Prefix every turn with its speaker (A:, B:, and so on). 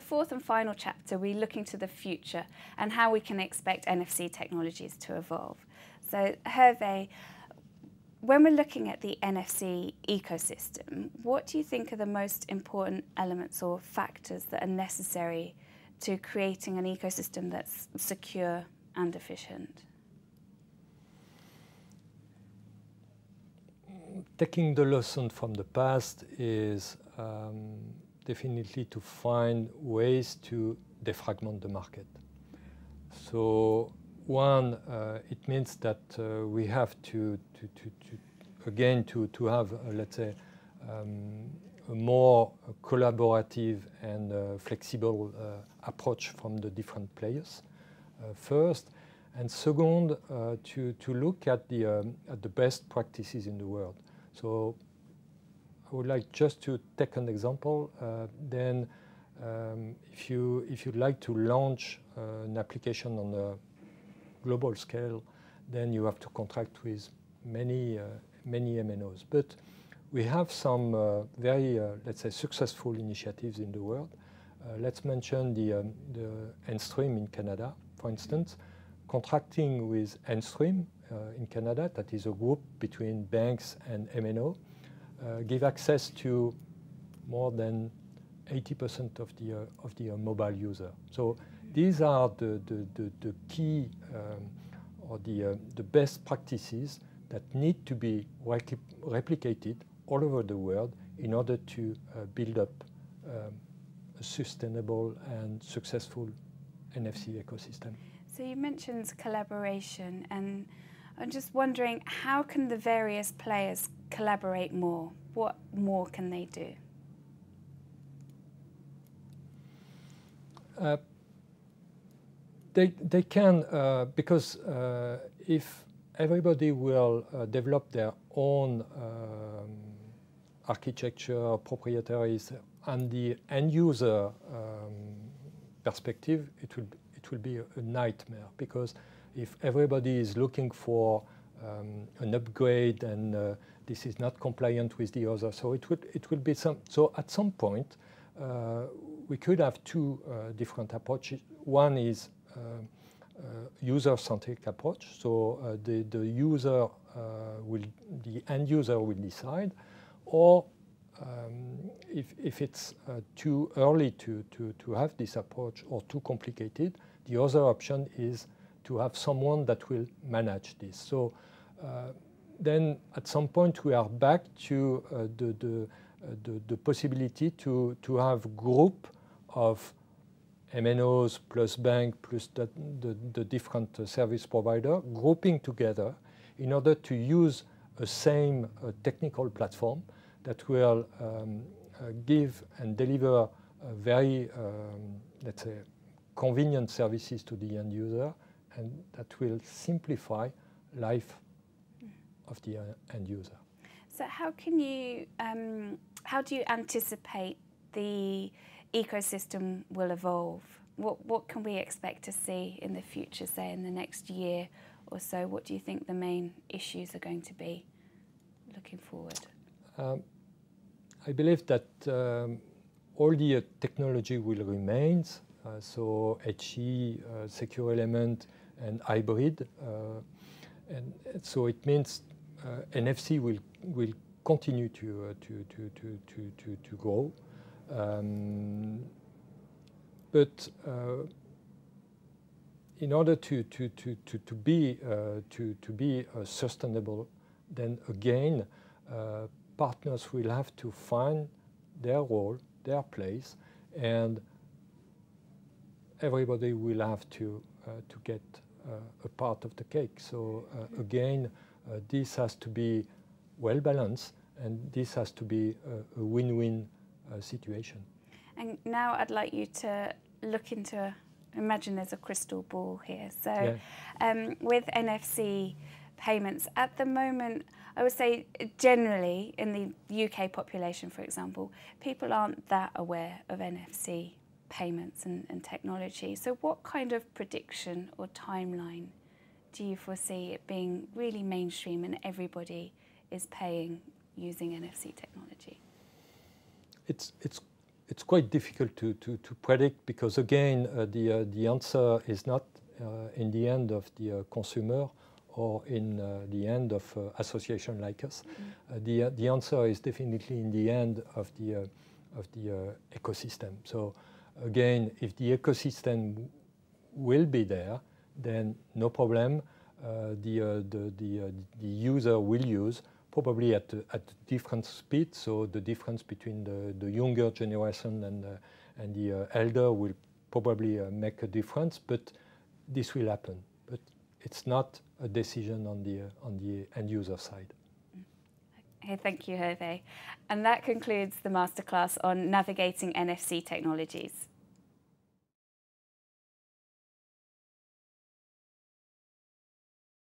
A: fourth and final chapter, we look into the future and how we can expect NFC technologies to evolve. So, Hervé, when we're looking at the NFC ecosystem, what do you think are the most important elements or factors that are necessary to creating an ecosystem that's secure and efficient?
B: Taking the lesson from the past is um, definitely to find ways to defragment the market. So one, uh, it means that uh, we have to, to, to, to, again, to, to have, uh, let's say, um, a more collaborative and uh, flexible uh, approach from the different players, uh, first. And second, to, to look at the, um, at the best practices in the world. So I would like just to take an example. then um, if, you, if you'd like to launch an application on a global scale, then you have to contract with many, uh, many MNOs. But we have some uh, very, uh, let's say, successful initiatives in the world. Uh, let's mention the, um, the Enstream in Canada, for instance. Contracting with Enstream uh, in Canada, that is a group between banks and MNO, uh, give access to more than 80% of the, of the mobile user. So these are the, the, the, the key um, or the, uh, the best practices that need to be replicated all over the world in order to uh, build up um, a sustainable and successful NFC ecosystem.
A: So you mentioned collaboration and I'm just wondering how can the various players collaborate more? What more can they do?
B: Uh, they, they can, uh, because uh, if everybody will uh, develop their own um, architecture, proprietaries, and the end user um, perspective, it will, it will be a nightmare because if everybody is looking for um, an upgrade and uh, this is not compliant with the other, so it would it will be some. So at some point, uh, we could have two uh, different approaches. One is uh, uh, user-centric approach. So uh, the, the user will, the end user will decide, or um, if, if it's too early to, to, to have this approach or too complicated, the other option is to have someone that will manage this. So uh, then at some point we are back to uh, the, the, uh, the, the, possibility to, to have group of MNOs plus bank plus the, the, the different service provider grouping together in order to use a same uh, technical platform that will um, uh, give and deliver very, um, let's say, convenient services to the end user and that will simplify life of the end user.
A: So how can you, um, how do you anticipate the ecosystem will evolve? What, what can we expect to see in the future, say in the next year or so? What do you think the main issues are going to be looking forward? Um,
B: I believe that um, all the uh, technology will remain, uh, so HCE, uh, secure element, and hybrid. Uh, and so it means uh, NFC will, will continue to, uh, to, to, to, to, to, grow. Um, but uh, in order to, to, to, to, to be, uh, to, to be uh, sustainable, then again, uh, partners will have to find their role, their place, and everybody will have to, uh, to get uh, a part of the cake. So uh, again, uh, this has to be well balanced, and this has to be a win-win situation.
A: And now I'd like you to look into, imagine there's a crystal ball here. So yeah. um, with NFC payments, at the moment, I would say generally in the UK population, for example, people aren't that aware of NFC payments and, and technology. So what kind of prediction or timeline do you foresee it being really mainstream and everybody is paying using NFC technology?
B: It's, it's it's quite difficult to, to, to predict because again uh, the uh, the answer is not uh, in the end of the uh, consumer or in uh, the end of association like us. Mm. the the answer is definitely in the end of the of the ecosystem. So again, if the ecosystem will be there, then no problem. the the the, the user will use probably at, at different speed. So the difference between the, the younger generation and, uh, and the uh, elder will probably uh, make a difference, but this will happen. But it's not a decision on the, on the end user side.
A: Okay, thank you, Hervé. And that concludes the masterclass on navigating NFC technologies.